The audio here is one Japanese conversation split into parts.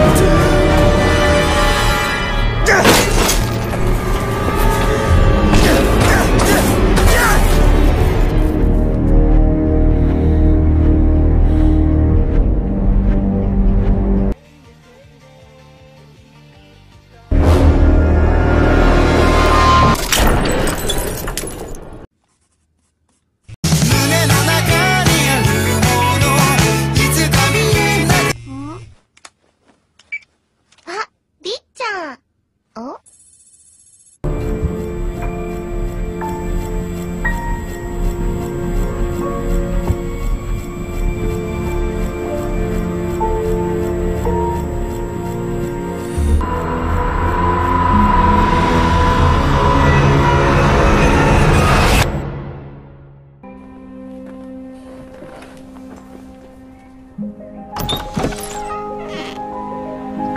あ、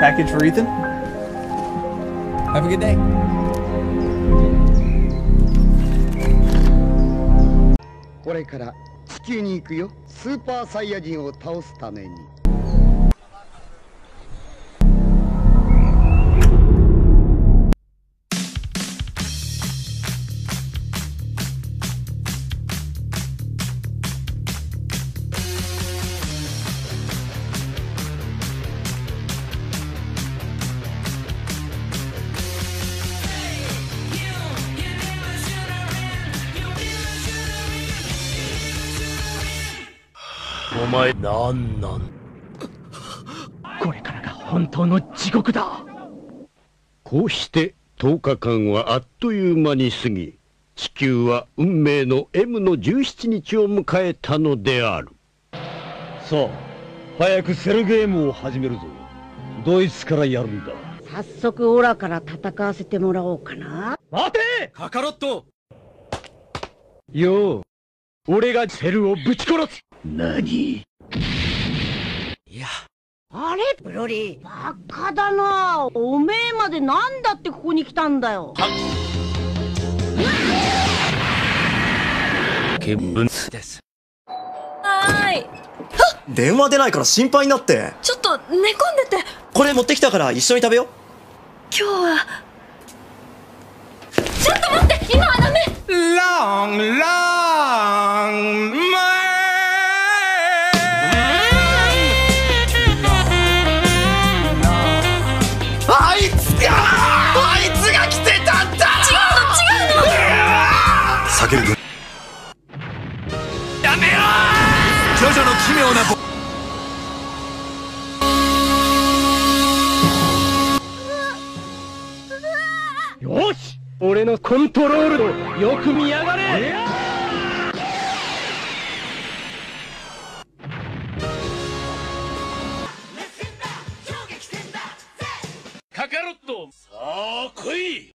Package for Ethan. Have a good day. これから地球に行くよスーパーサイヤ人を倒すためにお前なんなん？これからが本当の地獄だ。こうして10日間はあっという間に過ぎ地球は運命の M の17日を迎えたのである。さあ早くセルゲームを始めるぞ。ドイツからやるんだ。早速オラから戦わせてもらおうかな。待て！カカロット。よう俺がセルをぶち殺す何？あれ？ブロリー。バカだな。おめえまでなんだってここに来たんだよ。見聞です。はーい。電話出ないから心配になって。ちょっと寝込んでて。これ持ってきたから一緒に食べよ今日は。ちょっと待って。今はダメ。Long, long, 俺のコントロールをよく見やがれ。カカロット。さあ来い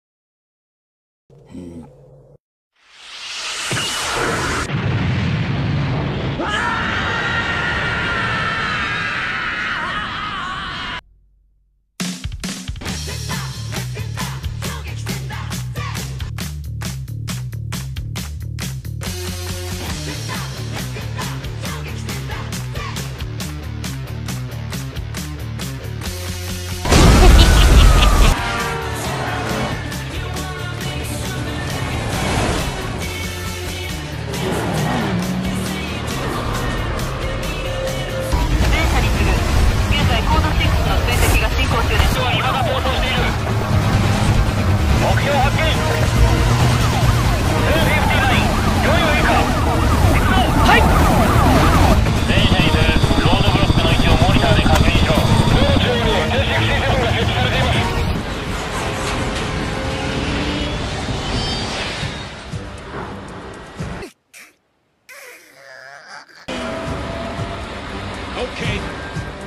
Okay,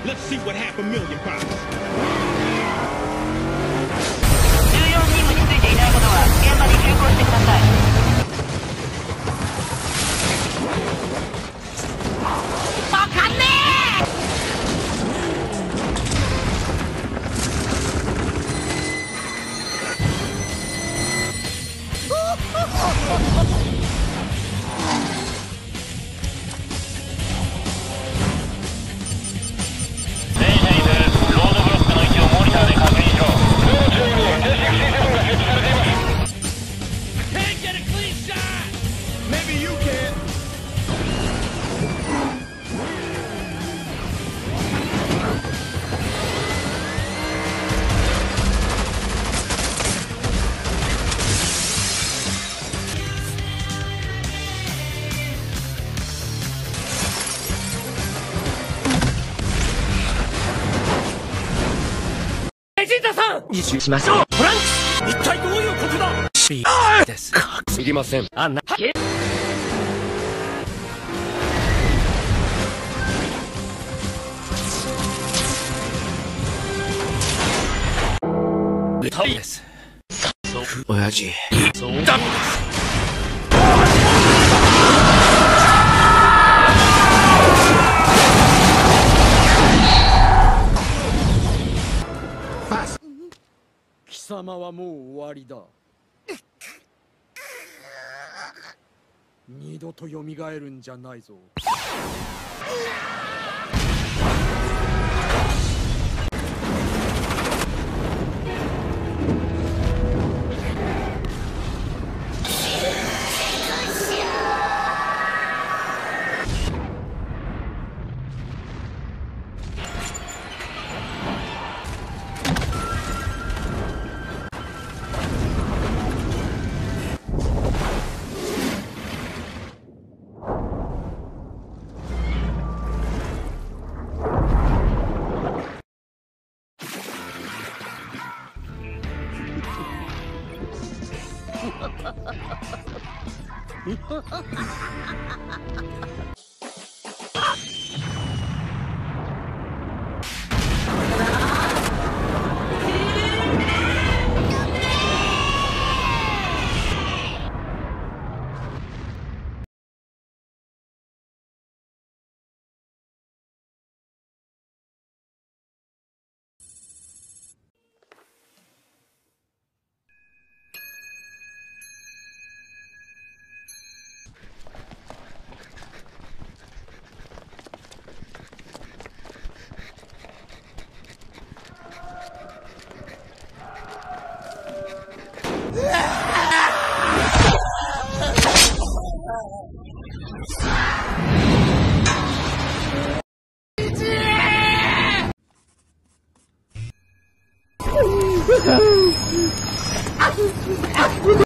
let's see what half a million buys. 重要任務についていないことは現場に急行してください。ータさん自首しましょうトランクス一体どういうことだシーですいりませんあんなけタイです親父。そうです様はもう終わりだ。二度と蘇るんじゃないぞ。ハハハハハ!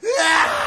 Ah!